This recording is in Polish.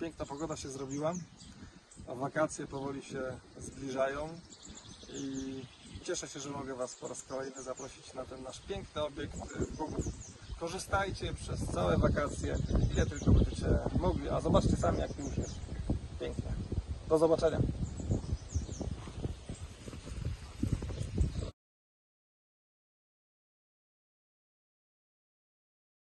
piękna pogoda się zrobiła, a wakacje powoli się zbliżają i cieszę się, że mogę Was po raz kolejny zaprosić na ten nasz piękny obiekt Bogów. Korzystajcie przez całe wakacje, ile tylko będziecie mogli, a zobaczcie sami jak już jest pięknie. Do zobaczenia.